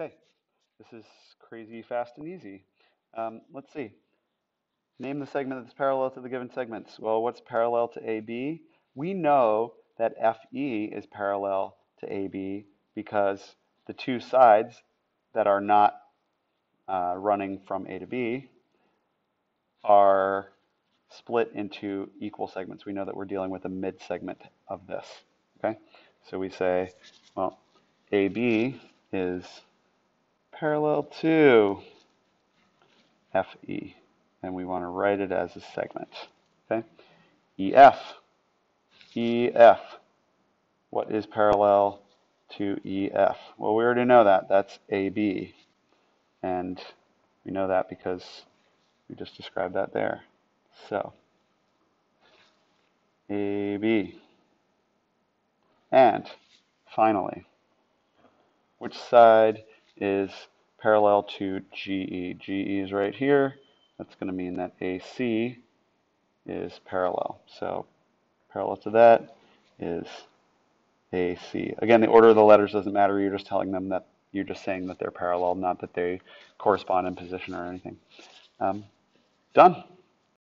Okay, this is crazy fast and easy. Um, let's see. Name the segment that's parallel to the given segments. Well, what's parallel to AB? We know that FE is parallel to AB because the two sides that are not uh, running from A to B are split into equal segments. We know that we're dealing with a mid segment of this. Okay, so we say, well, AB is parallel to FE, and we want to write it as a segment. Okay, EF, EF, what is parallel to EF? Well, we already know that. That's AB, and we know that because we just described that there. So, AB. And finally, which side is parallel to GE? GE is right here. That's going to mean that AC is parallel. So parallel to that is AC. Again, the order of the letters doesn't matter. You're just telling them that you're just saying that they're parallel, not that they correspond in position or anything. Um, done.